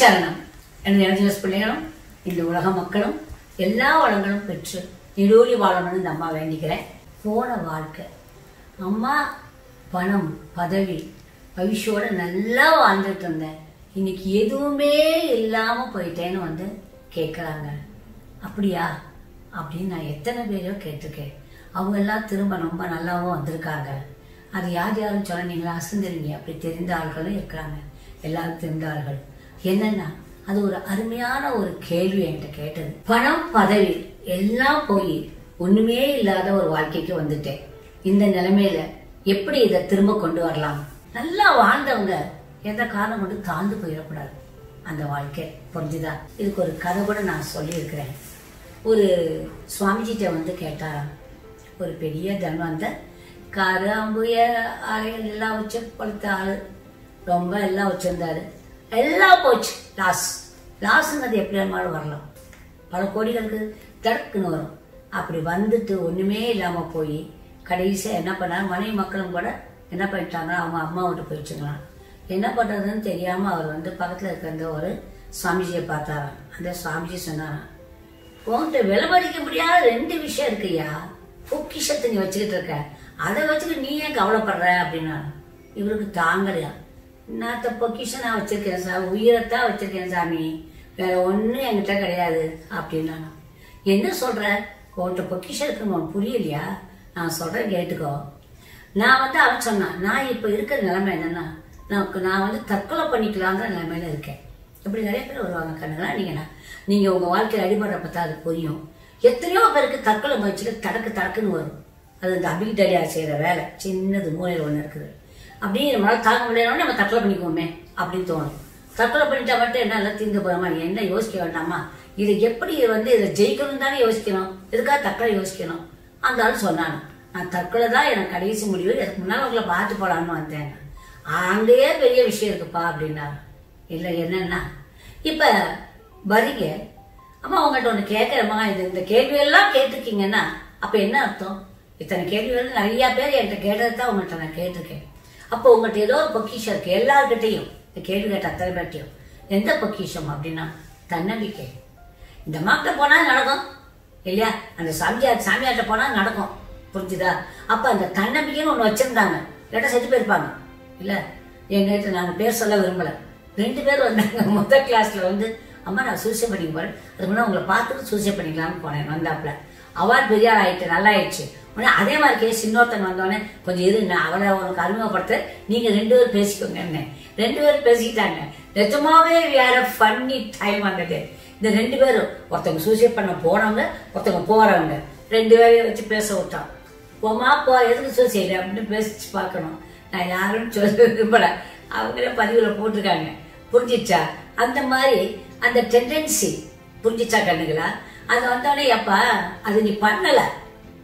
சரணம் எனது இளைஞர் பிள்ளைகளும் இந்த உலக மக்களும் எல்லா வளங்களும் பெற்று நிலோலி வாழணும்னு இந்த அம்மா வேண்டிக்கிறேன். போன வாழ்க்கை. அம்மா பணம் பதவி பவிஷோட நல்லா வாழ்ந்துட்டு இருந்தேன். இன்னைக்கு எதுவுமே இல்லாமல் போயிட்டேன்னு வந்து கேட்குறாங்க அப்படியா? அப்படின்னு நான் எத்தனை பேரையோ கேட்டிருக்கேன். அவங்க எல்லாம் திரும்ப ரொம்ப நல்லாவும் வந்திருக்காங்க. அது யார் யாரும் சொல்ல நீங்களா அப்படி தெரிந்த ஆள்களும் இருக்கிறாங்க. எல்லாரும் தெரிந்த ஆள்கள். என்னன்னா அது ஒரு அருமையான ஒரு கேள்வி என்கிட்ட கேட்டது. பணம் பதவி எல்லாம் போய் ஒண்ணுமே இல்லாத ஒரு வாழ்க்கைக்கு வந்துட்டேன். இந்த நிலைமையில எப்படி இதை திரும்ப கொண்டு வரலாம்? நல்லா வாழ்ந்தவங்க எந்த காரணம் கொண்டு தாழ்ந்து போயிடக்கூடாது. அந்த வாழ்க்கை. புரிஞ்சுதா? இதுக்கு ஒரு கதை கூட நான் சொல்லியிருக்கிறேன். ஒரு சுவாமிஜிட்ட வந்து கேட்டாராம். ஒரு பெரிய தன்வந்த கரம்புய எல்லாம் வச்சு படுத்த ஆள் ரொம்ப எல்லாம் வச்சிருந்தாரு. எல்லாம் போச்சு. லாஸ். லாஸ்ங்கிறது எப்படி வேணுமாலும் வரலாம். பல கோடிகளுக்கு தடுக்குன்னு வரும். அப்படி வந்துட்டு ஒண்ணுமே இல்லாம போய் கடைசியா என்ன பண்ணாரு மனைவி மக்களும் கூட என்ன பண்ணிட்டாங்கன்னா அவங்க அம்மா விட்டு போயிடுச்சுங்களாம் என்ன பண்றதுன்னு தெரியாம அவர் வந்து பக்கத்துல இருக்கிற ஒரு சுவாமிஜியை பார்த்தாராம். அந்த சுவாமிஜி சொன்னாராம் உன்கிட்ட விலைமதிக்க முடியாத ரெண்டு விஷயம் இருக்குய்யா பொக்கிஷத்தை நீ வச்சுக்கிட்டு இருக்க. அதை வச்சுக்கிட்டு நீ ஏன் கவலைப்படுற? அப்படின்னா இவருக்கு தாங்கலையா நான் பொக்கிஷன் நான் வச்சிருக்கேன் சார் உயிரைத்தான் வச்சிருக்கேன் சாமி. வேற ஒன்றும் என்கிட்ட கிடையாது அப்படின்னா என்ன சொல்ற? உன்கிட்ட பொக்கிஷம் இருக்குன்னு உனக்கு புரியலையா? நான் சொல்றேன் கேட்டுக்கோ. நான் வந்து அவன் சொன்னான் நான் இப்ப இருக்கிற நிலைமை என்னன்னா நான் நான் வந்து தற்கொலை பண்ணிக்கலாங்கிற நிலைமையில இருக்கேன். இப்படி நிறைய பேர் வருவாங்க கண்ணுங்களா நீங்க நான் நீங்க உங்க வாழ்க்கையில அடிபடுறப்ப தான் அது புரியும். எத்தனையோ பேருக்கு தற்கொலை முயற்சியில தடக்கு தடக்குன்னு வரும். அது இந்த அபிகிட்டடியா செய்யற வேலை. சின்னது மூலையில் ஒன்று இருக்குது. அப்படியே நம்மளால தாங்க முடியலன்னு நம்ம தற்கொலை பண்ணிக்குவோமே அப்படின்னு தோணும். தற்கொலை பண்ணிட்டா மட்டும் என்ன தீர்ந்து போறோமா நீ என்ன யோசிக்க வேண்டாமா? இதை எப்படி வந்து இதை ஜெயிக்கணும் தானே யோசிக்கணும். எதுக்காக தற்கொலை யோசிக்கணும்? அந்த ஆள் சொன்னாங்க நான் தற்கொலை தான் எனக்கு கடைசி முடிவு. எனக்கு முன்னால் உங்களை பார்த்து போலான்னு வந்தேன் அங்கேயே பெரிய விஷயம் இருக்குப்பா அப்படின்னாரு. இல்லை என்னன்னா இப்போ வரீங்க அம்மா உங்கள்கிட்ட ஒன்று கேட்குறேம்மா. இது இந்த கேள்வியெல்லாம் கேட்டிருக்கீங்கன்னா அப்போ என்ன அர்த்தம்? இத்தனை கேள்விகள் நிறையா பேர் என்கிட்ட கேட்டதை தான் உங்கள்கிட்ட நான் கேட்டிருக்கேன். அப்போ உங்கள்கிட்ட ஏதோ ஒரு பொக்கிஷம் இருக்கு. எல்லார்கிட்டையும். கேள்வி கேட்ட அத்தனை பேர்ட்டையும் எந்த பொக்கிஷம் அப்படின்னா தன்னம்பிக்கை. இந்த மாப்பிட்ட போனால் நடக்கும். இல்லையா? அந்த சாமியார் சாமியார்கிட்ட போனால் நடக்கும். புரிஞ்சுதா? அப்போ அந்த தன்னம்பிக்கைன்னு ஒன்று வச்சுருந்தாங்க. இல்லாட்டா செத்து போயிருப்பாங்க. இல்லை? எங்கிட்ட நான் பேர் சொல்ல விரும்பலை. ரெண்டு பேர் வந்தாங்க. முதல் கிளாஸில் வந்து அம்மா நான் சூசைட் பண்ணிக்க போகிறேன் அதுக்கு முன்னாடி உங்களை பார்த்துட்டு சூசைட் பண்ணிக்கலாம்னு போனேன். வந்தாப்புல. அவார்ட் பெரிய ஆயிட்டு நல்லா ஆயிடுச்சு உடனே அதே மாதிரி கேஸ் இன்னொருத்தன் வந்தோடனே கொஞ்சம் இரு நான் அவளை உனக்கு அறிமுகப்படுத்த. நீங்க ரெண்டு பேரும் பேசிக்கோங்க ரெண்டு பேரும் பேசிக்கிட்டாங்க. நிஜமாவே வேற ஃபன்னி டைம் வந்தது இந்த ரெண்டு பேரும் ஒருத்தவங்க சூசைட் பண்ண போனவங்க ஒருத்தவங்க போறவங்க. ரெண்டு பேரையும் வச்சு பேச விட்டான். போமா போ எதுக்கு சூசைட் அப்படின்னு பேசிச்சு பார்க்கணும். நான் யாரும் சொல்ல விரும்பல. அவங்களே பதிவுல போட்டிருக்காங்க. புரிஞ்சிச்சா? அந்த மாதிரி அந்த டெண்டன்சி புரிஞ்சிச்சா கண்ணுங்களா அது வந்தோடனே அப்பா அது நீ பண்ணல.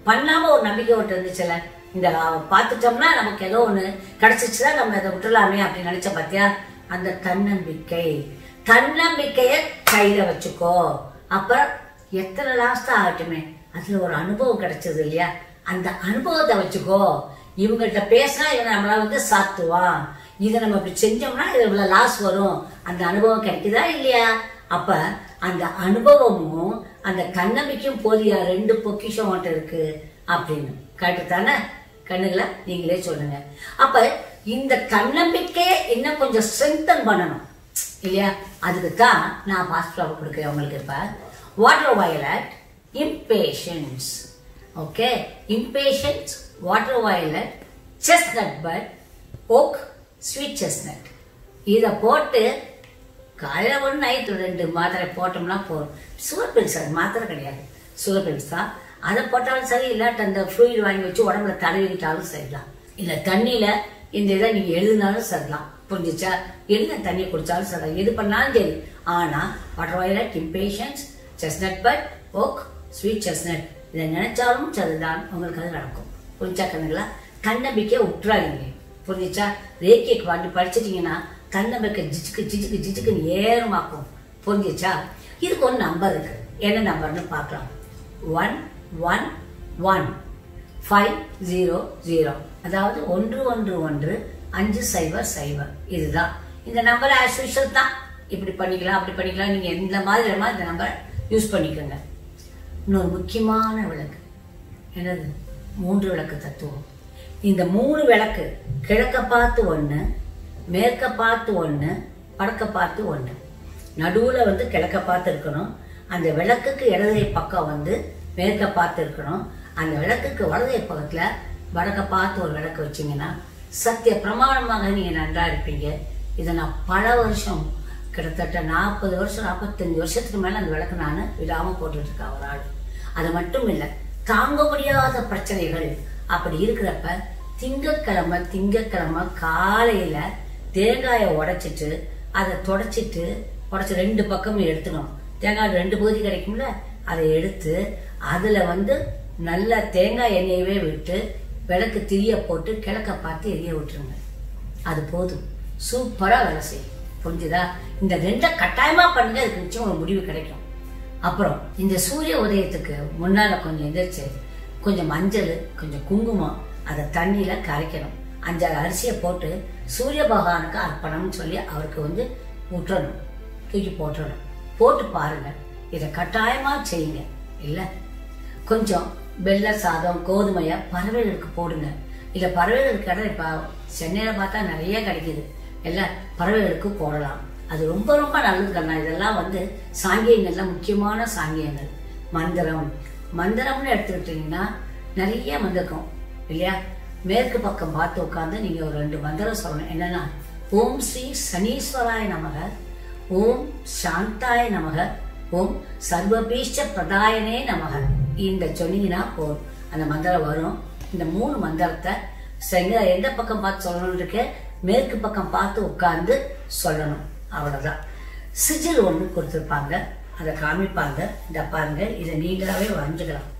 பண்ணாம ஒரு நம்பிக்கை ஒட்டு இருந்துச்சுல. இந்த பார்த்துட்டோம்னா நமக்கு ஏதோ ஒண்ணு கிடைச்சிச்சுன்னா நம்ம அதை விட்டுலாமே அப்படின்னு நினைச்ச பாத்தியா? அந்த தன்னம்பிக்கை. தன்னம்பிக்கைய கையில வச்சுக்கோ. அப்புறம் எத்தனை லாஸ்ட் ஆகட்டுமே. அதுல ஒரு அனுபவம் கிடைச்சது இல்லையா? அந்த அனுபவத்தை வச்சுக்கோ. இவங்கள்ட்ட பேசினா இவன் நம்மள வந்து சாத்துவான். இதை நம்ம இப்படி செஞ்சோம்னா இது இவ்வளவு லாஸ் வரும். அந்த அனுபவம் கிடைக்குதா இல்லையா? அப்ப அந்த அனுபவமும் அந்த தன்னம்பிக்கையும் போதியா ரெண்டு பொக்கிஷம் மட்டும் இருக்கு அப்படின்னு. கரெக்ட் தானே? கண்ணுகளை நீங்களே சொல்லுங்க. அப்ப இந்த தன்னம்பிக்கையை இன்னும் கொஞ்சம் ஸ்ட்ரென்தன் பண்ணணும். இல்லையா? அதுக்கு தான் நான் பாஸ்ட் கொடுக்குறேன் உங்களுக்கு இப்ப. Water violet impatience. Okay impatience water violet chestnut bud oak sweet chestnut. இதை போட்டு காலையில் ஒன்று நைட்டு ரெண்டு மாத்திரை போட்டோம்னா போதும். சுகர் பில்ஸ் அது மாத்திரை கிடையாது. சுகர் பில்ஸ் தான். அதை போட்டாலும் சரி இல்லாட்ட அந்த ஃப்ளூயிட் வாங்கி வச்சு உடம்புல தடவிக்கிட்டாலும் சரிதான். இல்லை தண்ணியில் இந்த இதை நீங்கள் எழுதினாலும் சரிதான். புரிஞ்சிச்சா? என்ன தண்ணி குடித்தாலும் சரி எது பண்ணாலும் சரி. ஆனால் water violet impatiens chestnut bud oak sweet chestnut இதை நினைச்சாலும் சரிதான். உங்களுக்கு அது நடக்கும். புரிஞ்சா கண்ணுங்களா? தன்னம்பிக்கையை விட்டுறாதீங்க புரிஞ்சிச்சா? ரேக்கியை பாட்டு படிச்சிட்டிங்கன்னா தன்னம்பிக்கை ஜிச்சுக்கு ஜிச்சுக்கு ஜிச்சுக்குன்னு ஏறுமாக்கும் புரிஞ்சிச்சா இதுக்கு ஒரு நம்பர் இருக்கு. என்ன நம்பர்னு பார்க்கலாம். One one one five zero zero அதாவது ஒன்று ஒன்று ஒன்று அஞ்சு சைபர் சைபர் இதுதான். இந்த நம்பர் ஆஸ் யூஷுவல் தான். இப்படி பண்ணிக்கலாம் அப்படி பண்ணிக்கலாம். நீங்கள் எந்த மாதிரி வேணுமோ இந்த நம்பர் யூஸ் பண்ணிக்கோங்க. இன்னொரு முக்கியமான விளக்கு. என்னது? மூன்று விளக்கு தத்துவம். இந்த மூணு விளக்கு கிழக்க பார்த்து ஒன்று மேற்க பார்த்து ஒன்று வடக்க பார்த்து ஒன்று நடுவில் வந்து கிழக்க பார்த்து இருக்கணும். அந்த விளக்குக்கு இடதை பக்கம் வந்து மேற்க பார்த்து இருக்கணும். அந்த விளக்குக்கு வலதை பக்கத்தில் வடக்க பார்த்து ஒரு விளக்கு வச்சீங்கன்னா சத்திய பிரமாணமாக நீங்கள் நன்றாக இருப்பீங்க. இதை நான் பல வருஷம் கிட்டத்தட்ட நாற்பது வருஷம் நாற்பத்தஞ்சு வருஷத்துக்கு மேலே அந்த விளக்கு நான் விடாமல் போட்டுட்ருக்கேன் ஒரு ஆள். அது மட்டும் இல்லை தாங்க முடியாத பிரச்சனைகள் அப்படி இருக்கிறப்ப திங்கக்கிழமை திங்கக்கிழமை காலையில் தேங்காயை உடைச்சிட்டு அதை தொடச்சிட்டு உடச்சி ரெண்டு பக்கமும் எடுத்துக்கணும். தேங்காய் ரெண்டு பகுதி கிடைக்கும்ல அதை எடுத்து அதில் வந்து நல்ல தேங்காய் எண்ணெயவே விட்டு விளக்கு திரிய போட்டு கிழக்க பார்த்து எரிய விட்டுருங்க. அது போதும். சூப்பராக வேலை செய்யும். புரிஞ்சுதா? இந்த ரெண்டை கட்டாயமாக பண்ணுங்க அதுக்கு நிச்சயம் ஒரு முடிவு கிடைக்கும். அப்புறம் இந்த சூரிய உதயத்துக்கு முன்னால் கொஞ்சம் எந்திரிச்சு கொஞ்சம் மஞ்சள் கொஞ்சம் குங்குமம் அதை தண்ணியில் கரைக்கணும். அஞ்சாறு அரிசியை போட்டு சூரிய பகவானுக்கு அர்ப்பணம்னு சொல்லி அவருக்கு வந்து ஊற்றணும். தூக்கி போட்டணும் போட்டு பாருங்க. இதை கட்டாயமாக செய்யுங்க. இல்லை? கொஞ்சம் வெள்ளை சாதம் கோதுமையை பறவைகளுக்கு போடுங்க. இதை பறவைகளுக்கு இடம் இப்போ சென்னையில் பார்த்தா நிறைய கிடைக்குது. எல்லாம் பறவைகளுக்கு போடலாம். அது ரொம்ப ரொம்ப நல்லது கண்ணா இதெல்லாம் வந்து சாங்கியங்கள்ல முக்கியமான சாங்கியங்கள். மந்திரம். மந்திரம்னு எடுத்துக்கிட்டீங்கன்னா நிறைய மந்திரம். இல்லையா? மேற்கு பக்கம் பார்த்து உட்காந்து நீங்க ஒரு ரெண்டு மந்திரம் சொல்லணும். என்னன்னா ஓம் ஸ்ரீ சனீஸ்வராய நமக ஓம் சாந்தாய நமக ஓம் சர்வபீஷ்ட பிரதாயனே நமக. இந்த சொன்னீங்கன்னா போதும். அந்த மந்திரம் வரும். இந்த மூணு மந்திரத்தை செங்க எந்த பக்கம் பார்த்து சொல்லணும்னு இருக்கு மேற்கு பக்கம் பார்த்து உட்கார்ந்து சொல்லணும். அவ்வளவுதான். சிஜில் ஒன்று கொடுத்துருப்பாங்க. அதை காமிப்பாங்க. இந்த பாருங்க. இதை நீங்களாவே வரைஞ்சுக்கலாம்.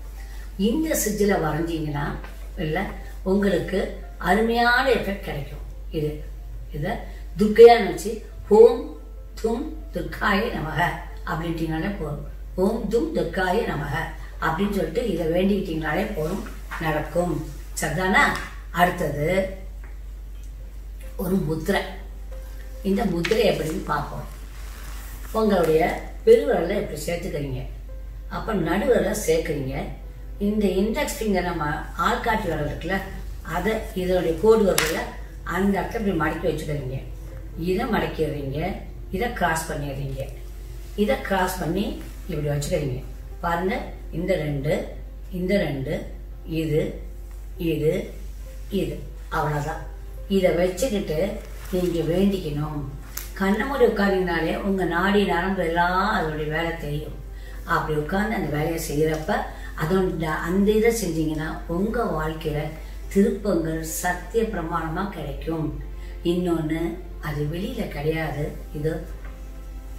இந்த சிஜில வரைஞ்சிங்கன்னா இல்லை உங்களுக்கு அருமையான எஃபெக்ட் கிடைக்கும். இது இதை துர்க்கையா வச்சு ஹோம் தும் துர்காய நமக அப்படின்ட்டிங்கனாலே போதும். ஓம் தும் துர்காய நமக அப்படின்னு சொல்லிட்டு இதை வேண்டிக்கிட்டீங்கனாலே போதும் நடக்கும். சரிதானா? அடுத்தது ஒரு முத்திரை. இந்த முத்திரை எப்படின்னு பார்ப்போம். உங்களுடைய பெருவிரலை இப்படி சேர்த்துக்கிறீங்க. அப்போ நடுவரில் சேர்க்குறீங்க. இந்த இண்டெக்ஸ் ஃபிங்கர் நம்ம ஆள்காட்டி விரல் இருக்குல்ல அதை இதனுடைய கோடு வரல அந்த இடத்துல இப்படி மடக்கி வச்சுக்கிறீங்க. இதை மடக்கிடுறீங்க. இதை கிராஸ் பண்ணிடுறீங்க. இதை கிராஸ் பண்ணி இப்படி வச்சுக்கிறீங்க. பாருங்க இந்த ரெண்டு இந்த ரெண்டு இது இது இது. அவ்வளோதான் இதை வச்சுக்கிட்டு நீங்கள் வேண்டிக்கணும். கண்ணை மூடி உங்கள் நாடி நரம்பு எல்லாம் அதோடைய வேலை தெரியும். அப்படி உட்காந்து அந்த வேலையை செய்கிறப்ப அதோட அந்த இதை செஞ்சீங்கன்னா உங்கள் வாழ்க்கையில திருப்பங்கள் சத்திய பிரமாணமாக கிடைக்கும். இன்னொன்று அது வெளியில் கிடையாது. இது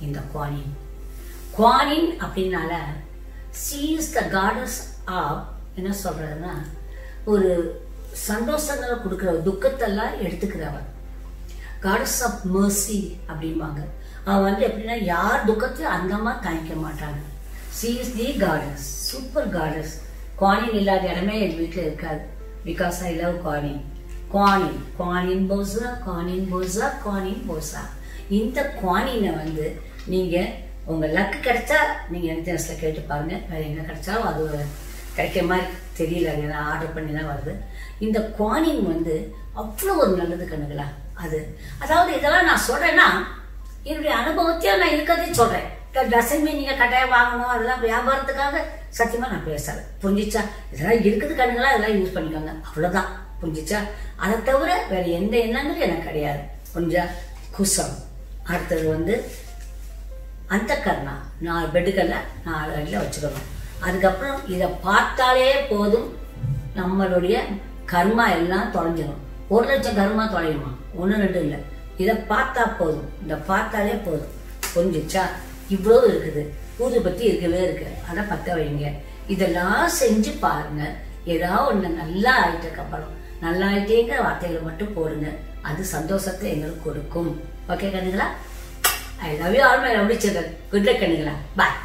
இந்த குவானின். குவானின் அப்படின்னால சீஸ் த காடஸ் ஆஃப் என்ன சொல்கிறதுன்னா ஒரு சந்தோஷங்களை கொடுக்குற துக்கத்தெல்லாம் எடுத்துக்கிறவர் காடஸ் ஆஃப் மர்சி அப்படிம்பாங்க. அவள் வந்து எப்படின்னா யார் துக்கத்தையும் அந்தமாக தாங்கிக்க மாட்டாங்க. She is the goddess super goddess Guanyin இல்லாத இடமே என் வீட்டில் இருக்காது. Because I love Guanyin Guanyin Guanyin bosa, Guanyin bosa, Guanyin bosa. இந்த குவானினை வந்து நீங்கள் உங்கள் லக்கு கிடைச்சா நீங்கள் என்ட்ரன்ஸ்ல கேட்டு பாருங்க. வேற எங்க கிடைச்சாலும் அது ஒரு கிடைக்கிற மாதிரி தெரியல. ஏன்னா ஆர்டர் பண்ணி தான் வருது. இந்த குவானின் வந்து அவ்வளோ ஒரு நல்லது கண்ணுங்களா அது. அதாவது இதெல்லாம் நான் சொல்கிறேன்னா என்னுடைய அனுபவத்தையும் நான் இருக்கிறதே சொல்கிறேன் டசன் மீன் நீங்க கட்டாயம் வாங்கணும். அதெல்லாம் வியாபாரத்துக்காக சத்தியமா நான் பேசல. புரிஞ்சிச்சா? இதெல்லாம் இருக்குது கண்ணுங்களா? இதெல்லாம் யூஸ் பண்ணிக்கோங்க. அவ்வளவுதான். புரிஞ்சிச்சா? அதை தவிர வேற எந்த எண்ணங்களும் எனக்கு கிடையாது. புரிஞ்சா? குசம். அடுத்தது வந்து அந்த கர்ணா நாலு பெட்டுகளில் நாலு அடியில் வச்சுக்கணும். அதுக்கப்புறம் இதை பார்த்தாலே போதும். நம்மளுடைய கர்மா எல்லாம் தொலைஞ்சிடும் ஒரு லட்சம் கர்மா தொலையுமா? ஒன்று ரெண்டு இல்லை. இதை பார்த்தா போதும். இதை பார்த்தாலே போதும். புரிஞ்சிச்சா? இவ்வளோ இருக்குது. ஊதுபத்தி இருக்கவே இருக்கு அதை பற்ற வைங்க. இதெல்லாம் செஞ்சு பாருங்க. ஏதாவது ஒன்று நல்லா ஆயிட்டதுக்கு அப்புறம் நல்லா ஆயிட்டேங்கிற வார்த்தைகளை மட்டும் போடுங்க. அது சந்தோஷத்தை எங்களுக்கு கொடுக்கும். Okay கண்ணுங்களா I love you all my love good luck கண்ணுங்களா bye